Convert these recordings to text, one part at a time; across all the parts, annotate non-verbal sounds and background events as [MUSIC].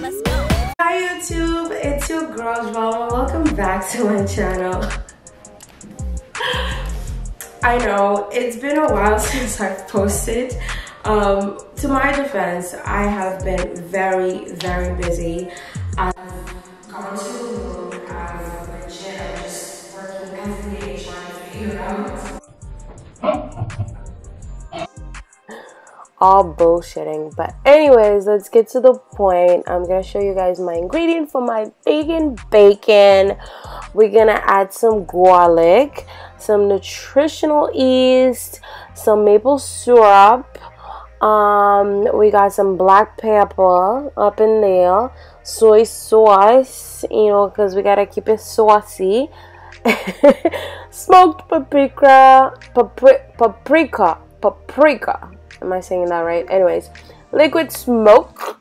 Let's go. Hi YouTube, it's your girl Juelma. Welcome back to my channel. I know, it's been a while [LAUGHS] since I've posted. Um, to my defense, I have been very, very busy. All bullshitting. But anyways, let's get to the point. I'm gonna show you guys my ingredient for my vegan bacon. We're gonna add some garlic, some nutritional yeast, some maple syrup. Um, we got some black pepper up in there, soy sauce, you know, because we gotta keep it saucy. [LAUGHS] Smoked paprika, papri paprika, paprika Am I saying that right? Anyways, liquid smoke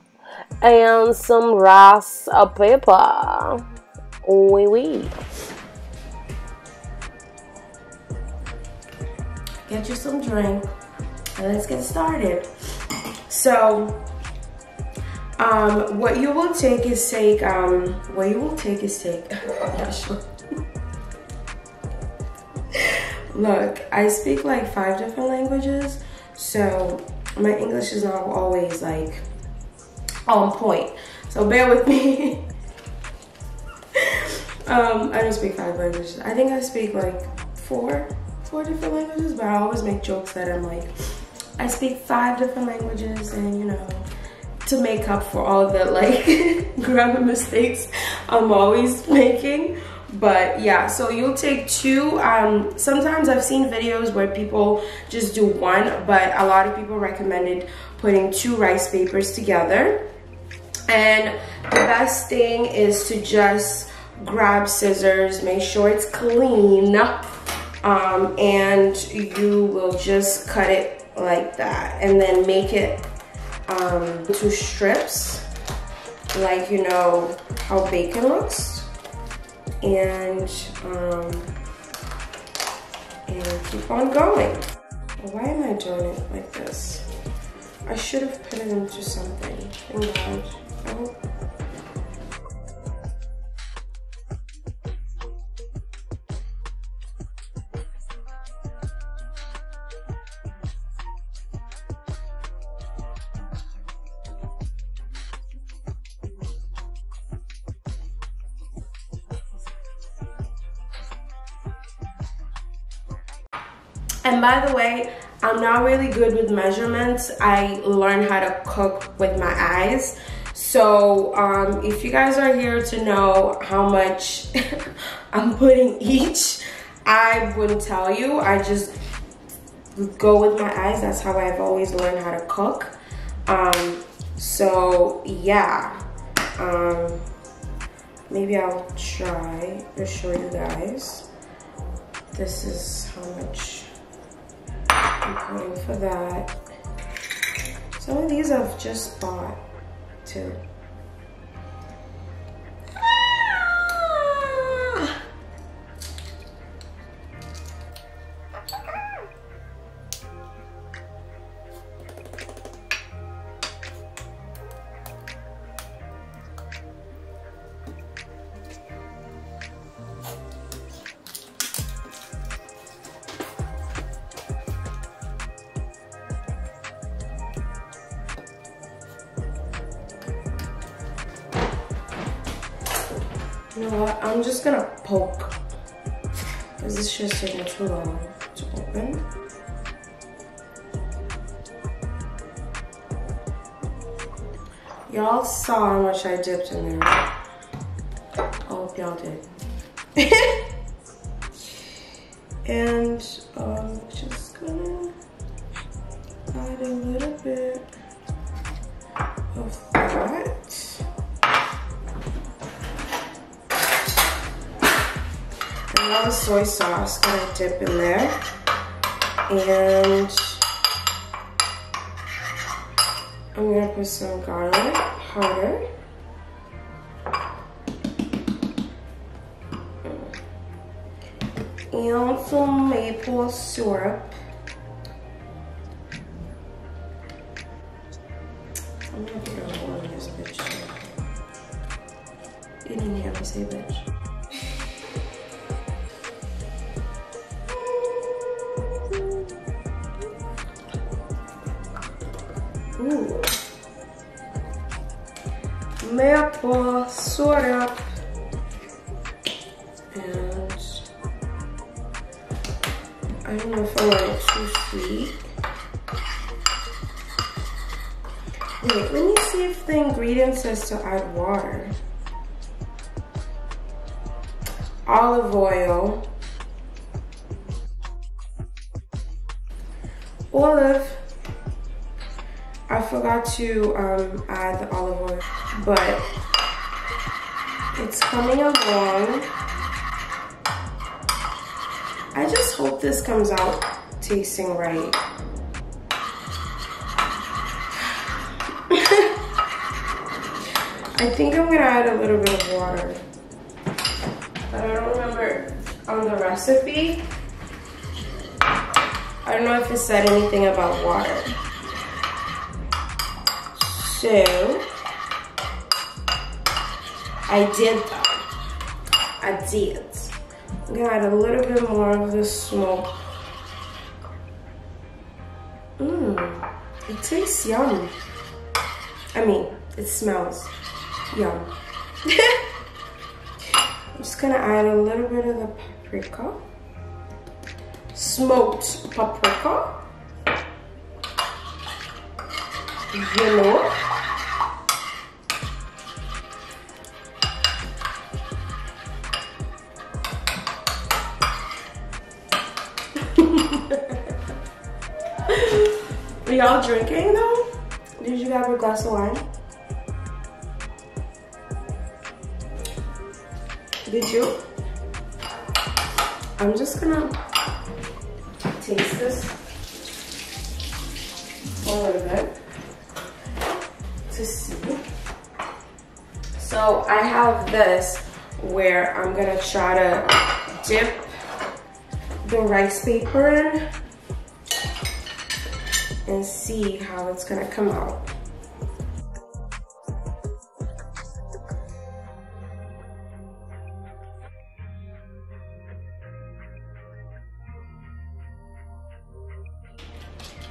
and some rice paper. Oui, oui. Get you some drink and let's get started. So, um, what you will take is take, um, what you will take is take, [LAUGHS] yeah, sure. [LAUGHS] Look, I speak like five different languages. So my English is not always like on point. So bear with me. [LAUGHS] um, I don't speak five languages. I think I speak like four, four different languages, but I always make jokes that I'm like, I speak five different languages and you know, to make up for all the like [LAUGHS] grammar mistakes I'm always making but yeah so you'll take two um, sometimes i've seen videos where people just do one but a lot of people recommended putting two rice papers together. And the best thing is to just grab scissors make sure it's clean um, and you will just cut it like that. And then make it um, into strips like you know how bacon looks and um, and keep on going. Why am I doing it like this? I should have put it into something. I hope And by the way, I'm not really good with measurements. I learned how to cook with my eyes. So um, if you guys are here to know how much [LAUGHS] I'm putting each, I wouldn't tell you. I just go with my eyes. That's how I've always learned how to cook. Um, so yeah, um, maybe I'll try to show you guys. This is how much For that. Some of these I've just bought too. You know what? I'm just gonna poke. Because this just taking too long to open. Y'all saw how much I dipped in there. I hope y'all did. [LAUGHS] and um, just gonna add a little bit now the soy sauce gonna dip in there. And I'm gonna put some garlic powder. And some maple syrup I don't know if I want it too sweet. Wait, let me see if the ingredient says to add water. Olive oil. Olive. I forgot to um, add the olive oil, but it's coming along. I just hope this comes out tasting right. [LAUGHS] I think I'm gonna add a little bit of water. But I don't remember on the recipe. I don't know if it said anything about water. So, I did that. I did. I'm add a little bit more of the smoke. Mmm, it tastes yum. I mean, it smells Yum. [LAUGHS] I'm just gonna add a little bit of the paprika. Smoked paprika. Yellow. Are y'all drinking though? Did you have a glass of wine? Did you? I'm just gonna taste this a little bit to see. So I have this where I'm gonna try to dip the rice paper in and see how it's gonna come out.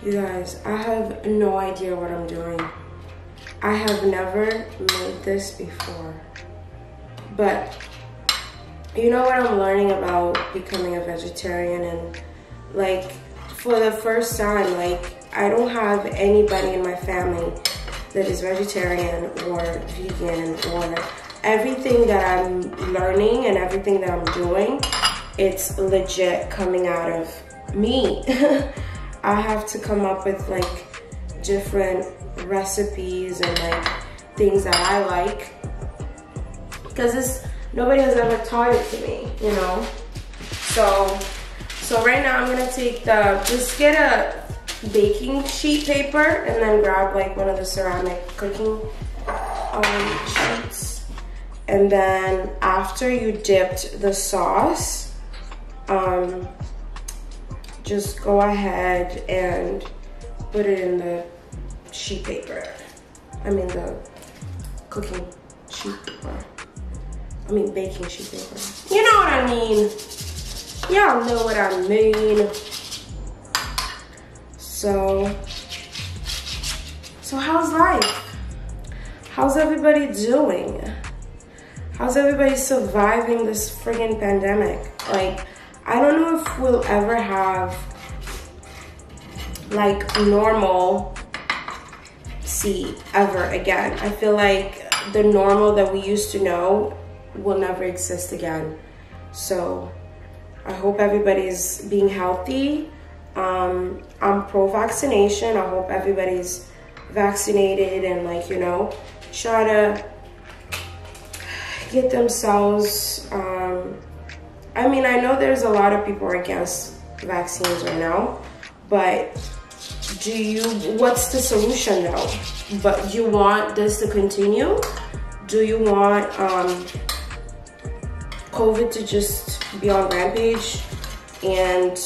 You guys, I have no idea what I'm doing. I have never made this before. But you know what I'm learning about becoming a vegetarian and like for the first time, like I don't have anybody in my family that is vegetarian or vegan or everything that I'm learning and everything that I'm doing, it's legit coming out of me. [LAUGHS] I have to come up with like different recipes and like things that I like because this nobody has ever taught it to me, you know. So so right now I'm gonna take the just get a baking sheet paper and then grab like one of the ceramic cooking um, sheets. And then after you dipped the sauce, um, just go ahead and put it in the sheet paper. I mean the cooking sheet paper. I mean baking sheet paper. You know what I mean. Y'all know what I mean. So, so how's life? How's everybody doing? How's everybody surviving this friggin' pandemic? Like, I don't know if we'll ever have like normal see ever again. I feel like the normal that we used to know will never exist again. So I hope everybody's being healthy. Um, I'm pro-vaccination. I hope everybody's vaccinated and like, you know, try to get themselves um, I mean, I know there's a lot of people against vaccines right now, but do you, what's the solution though? But you want this to continue? Do you want um, COVID to just be on rampage? And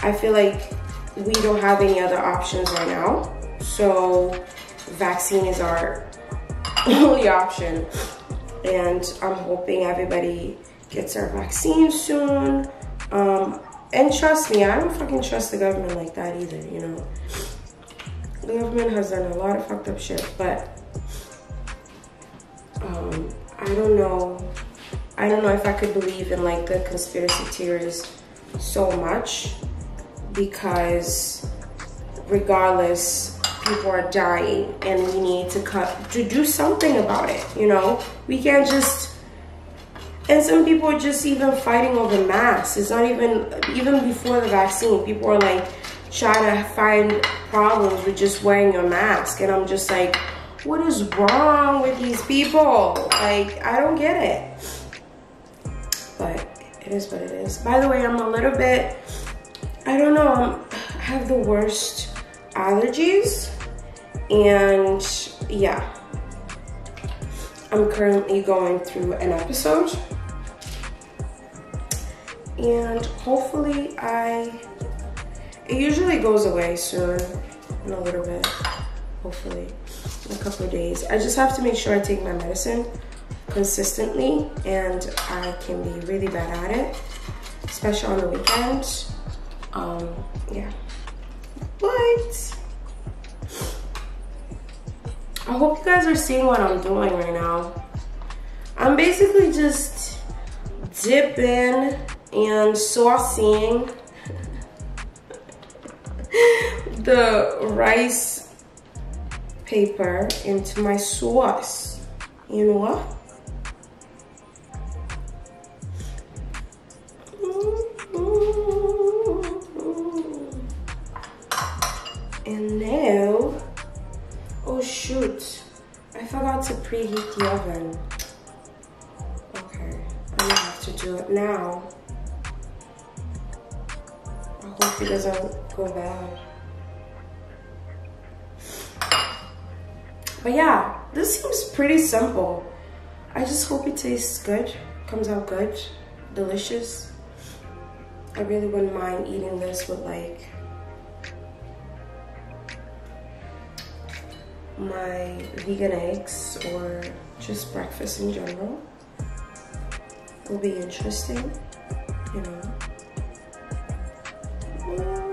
I feel like we don't have any other options right now. So vaccine is our [LAUGHS] only option. and I'm hoping everybody gets their vaccine soon. Um, and trust me, I don't fucking trust the government like that either, you know. The government has done a lot of fucked up shit, but um, I don't know. I don't know if I could believe in like the conspiracy theories so much because regardless, people are dying and we need to cut to do something about it, you know? We can't just and some people are just even fighting over masks. It's not even even before the vaccine. People are like trying to find problems with just wearing your mask. And I'm just like, what is wrong with these people? Like, I don't get it. But it is what it is. By the way, I'm a little bit, I don't know, I'm, have the worst allergies. And yeah, I'm currently going through an episode. And hopefully I, it usually goes away soon in a little bit, hopefully in a couple of days. I just have to make sure I take my medicine consistently and I can be really bad at it, especially on the weekends. Um, yeah. But I hope you guys are seeing what I'm doing right now. I'm basically just dipping and saucing [LAUGHS] the rice paper into my sauce. You know what? Doesn't go bad. But yeah, this seems pretty simple. I just hope it tastes good, comes out good, delicious. I really wouldn't mind eating this with like my vegan eggs or just breakfast in general. It'll be interesting, you know. Hi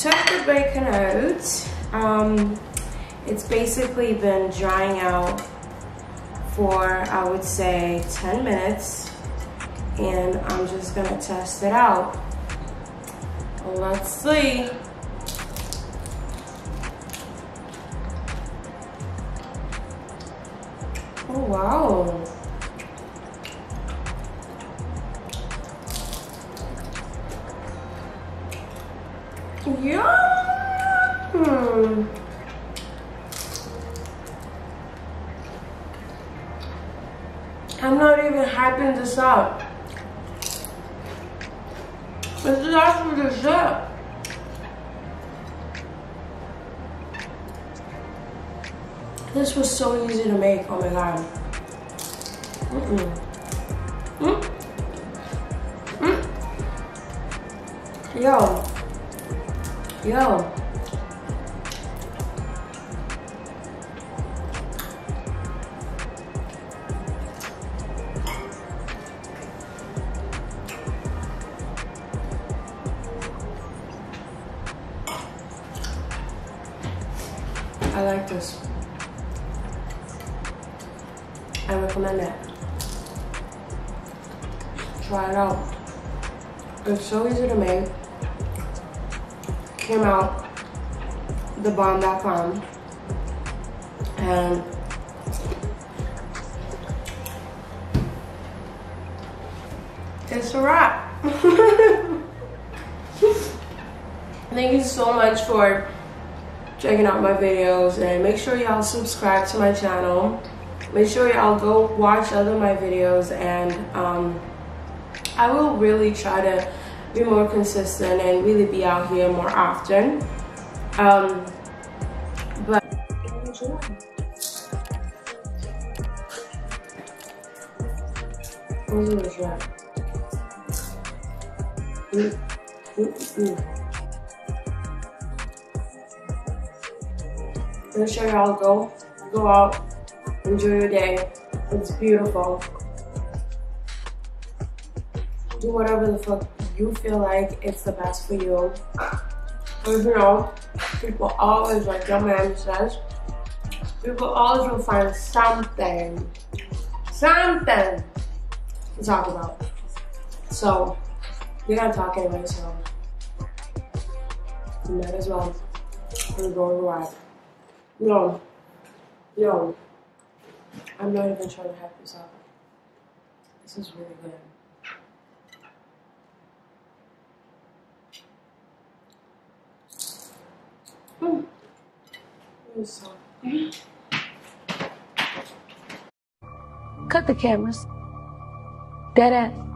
took the bacon out. Um, it's basically been drying out for I would say 10 minutes and I'm just gonna test it out. Let's see. Oh, wow. Yum! I'm not even hyping this up. This is actually shit. This was so easy to make. Oh my god. Mm -mm. Mm. Mm. Yo. Yo. I like this. I recommend it. Try it out. It's so easy to make. Came out thebomb.com and it's a wrap. [LAUGHS] Thank you so much for checking out my videos and make sure y'all subscribe to my channel. Make sure y'all go watch other my videos and um, I will really try to be more consistent and really be out here more often. Um, but enjoy. Mm, mm, mm. Make sure y'all go, go out, enjoy your day. It's beautiful. Do whatever the fuck you feel like it's the best for you. Because you know, people always, like your man says, people always will find something, something to talk about. So, we gotta talk anyway, so you might as well. We're going. No. I'm not even trying to hype this up. This is really good. Cut the cameras. Dead ass.